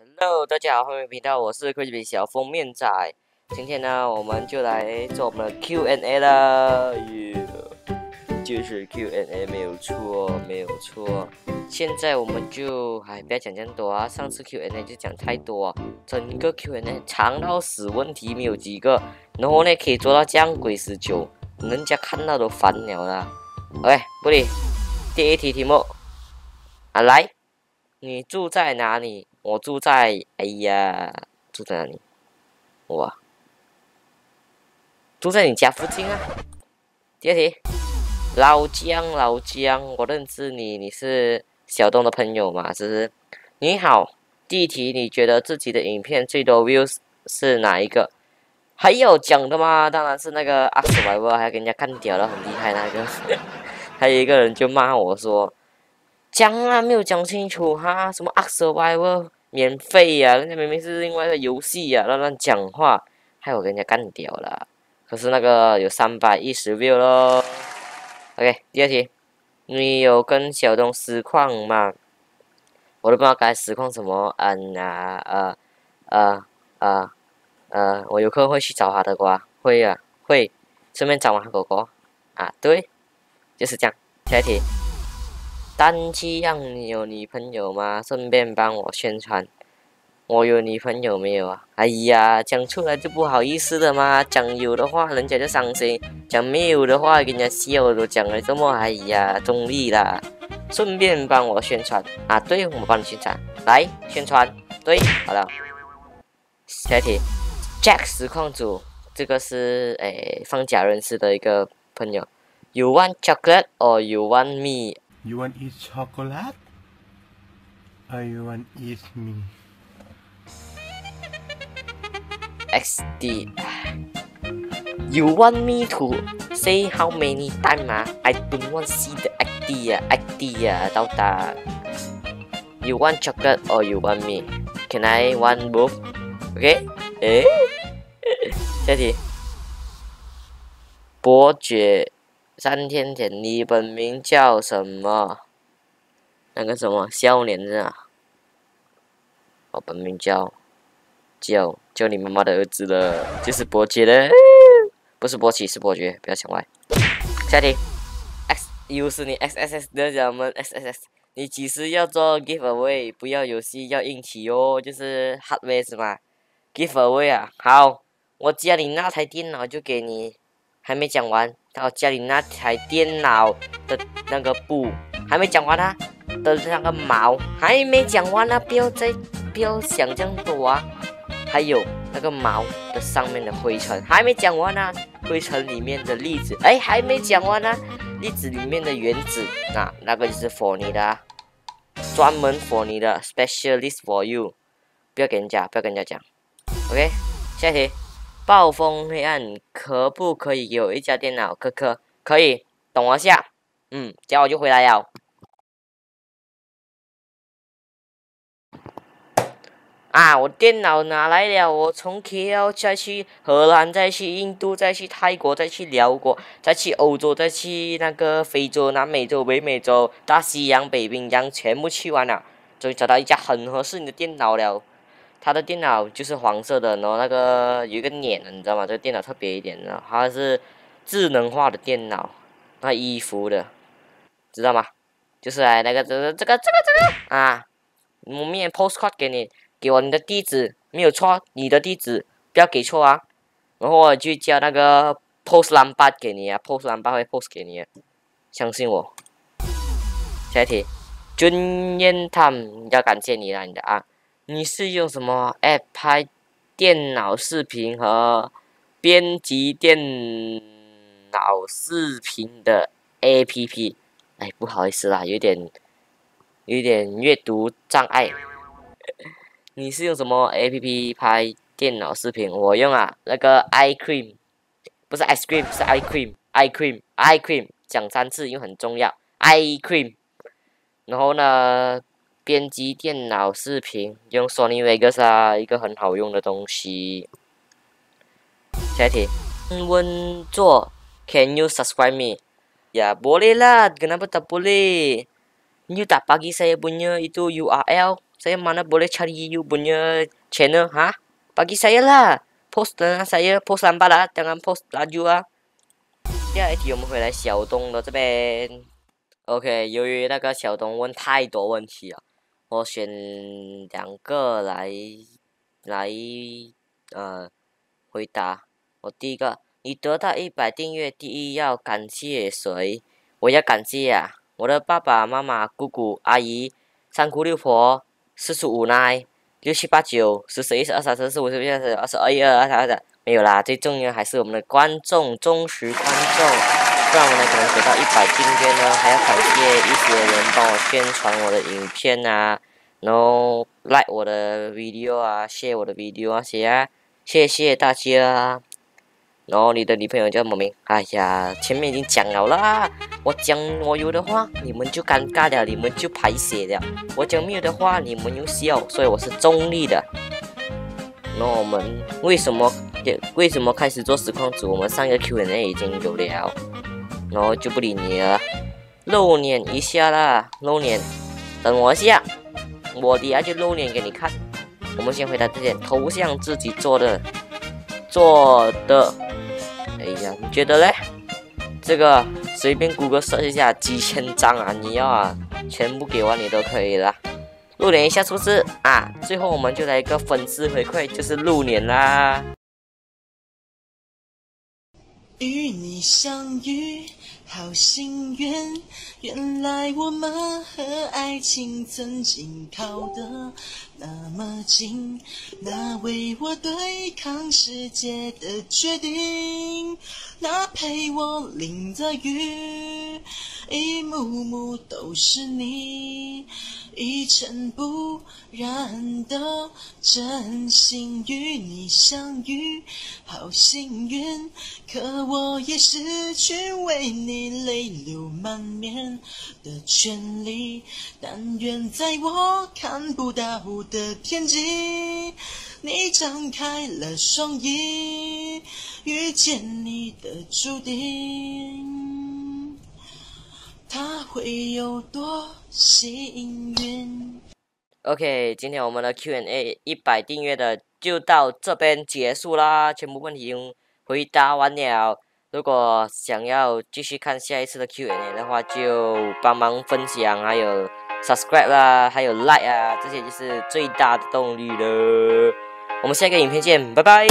Hello，大家好，欢迎频道，我是 Crispy 小封面仔。今天呢，我们就来做我们的 Q&A 啦，耶，就是 Q&A 没有错，没有错。现在我们就哎，不要讲这么多啊，上次 Q&A 就讲太多啊，整个 Q&A 长到死，问题没有几个，然后呢可以做到这样鬼十九，人家看到都烦了啦。OK，不理。第一题题目，啊来，你住在哪里？我住在，哎呀，住在哪里？我住在你家附近啊。第二题，老姜，老姜，我认识你，你是小东的朋友嘛？是是？你好。第一题，你觉得自己的影片最多 views 是哪一个？还有讲的吗？当然是那个阿斯维沃，还给人家干掉了，很厉害那个。还有一个人就骂我说。讲啊，没有讲清楚哈，什么 Survivor 免费呀？人家明明是另外一个游戏呀，乱乱讲话，害我给人家干掉了。可是那个有三百一十 view 咯。OK，第二题，你有跟小东实况吗？我都不知道该实况什么，嗯啊呃呃呃呃，我有空会去找他的瓜，会啊会，顺便找他狗狗啊，对，就是这样。下一题。单机让你有女朋友吗？顺便帮我宣传。我有女朋友没有啊？哎呀，讲出来就不好意思了嘛。讲有的话，人家就伤心；讲没有的话，人家笑都讲了这么，哎呀，中立啦。顺便帮我宣传啊！对，我帮你宣传，来宣传。对，好了。下一题，Jack 实况组，这个是诶放假认识的一个朋友。You want chocolate or you want me？me？You want eat chocolate? Or you want eat me? XD. You want me to say how many times? Ah? I don't want to see the XD. XD. Daughter. You want chocolate or you want me? Can I want both? Okay? 诶，下题。伯爵 三天前，你本名叫什么？那个什么少年是啊？我本名叫叫叫你妈妈的儿子了，就是伯爵了，不是伯奇，是伯爵，不要想歪。下题，X 又是你 X S S 的人们 X S S，你几时要做 giveaway？不要游戏，要硬起哦，就是 hardware 是吗？giveaway 啊，好，我家里那台电脑就给你，还没讲完。到家里那台电脑的那个布还没讲完呢，的那个毛还没讲完呢，不要再不要想这样多啊！还有那个毛的上面的灰尘还没讲完呢，灰尘里面的粒子哎还没讲完呢，粒子里面的原子啊那个就是 for 你的，专门 for 你的 specialist for you，不要跟人家不要跟人家讲，OK，下一题。暴风黑暗，可不可以有一家电脑？可可可以，等我下。嗯，这样我就回来了。啊，我电脑拿来了，我从 KL 再去荷兰，再去印度，再去泰国，再去辽国，再去欧洲，再去那个非洲、南美洲、北美洲、大西洋、北冰洋，全部去完了，终于找到一家很合适你的电脑了。他的电脑就是黄色的，然后那个有一个脸，你知道吗？这个电脑特别一点，然后它是智能化的电脑，那衣服的，知道吗？就是来那个这个这个这个这个啊，我面 postcard 给你，给我你的地址，没有错，你的地址不要给错啊。然后我就叫那个 post number 给你啊，post number 会 post 给你，相信我。下一题，尊严他们要感谢你了，你的啊。你是用什么 app 拍电脑视频和编辑电脑视频的 app？哎，不好意思啦，有点有点阅读障碍。你是用什么 app 拍电脑视频？我用啊，那个 iCream，不是 ice cream，是 iCream，iCream，iCream，讲三次因为很重要，iCream。然后呢？编辑电脑视频用 Sony Vegas，一个很好用的东西。下一题，温做，Can you subscribe me？呀，boleh lah，kenapa tak boleh？你 tak bagi saya punya itu URL？Saya mana boleh cari you punya channel ha? Bagi saya lah post 等 saya post lambat lah jangan post laju ah 下一题我们回来小东的这边。OK，由于那个小东问太多问题了，我选两个来来呃回答。我第一个，你得到一百订阅，第一要感谢谁？我要感谢啊，我的爸爸妈妈、姑姑、阿姨、三姑六婆、四叔、五奶、六七八九、十十一、十二、十三、十四、五十六、十七、二十、二一、二二、二二、没有啦，最重要还是我们的观众，忠实观众，不然我呢可能得到一百订阅呢，还要感谢一些人帮我宣传我的影片啊，然后 like 我的 video 啊，share 我的 video 啊些啊，谢谢大家。然后你的女朋友叫什么名？哎呀，前面已经讲了啦。我讲我有的话，你们就尴尬了，你们就排泄了；我讲没有的话，你们又笑，所以我是中立的。那我们为什么为什么开始做实况组？我们上一个 Q&A 已经有了，然后就不理你了。露脸一下啦，露脸，等我一下，我底下就露脸给你看。我们先回答这些头像自己做的，做的。哎呀，你觉得嘞？这个随便谷歌搜一下，几千张啊！你要啊，全部给完你都可以了。露脸一下是不是啊？最后我们就来一个粉丝回馈，就是露脸啦。与你相遇。好幸运，原来我们和爱情曾经靠得那么近。那为我对抗世界的决定，那陪我淋的雨，一幕幕都是你。一尘不染的真心与你相遇，好幸运。可我也失去为你泪流满面的权利。但愿在我看不到的天际，你张开了双翼，遇见你的注定，他会有多？幸运。OK，今天我们的 Q&A 一百订阅的就到这边结束啦，全部问题回答完了。如果想要继续看下一次的 Q&A 的话，就帮忙分享，还有 subscribe 啦，还有 like 啊，这些就是最大的动力了。我们下一个影片见，拜拜。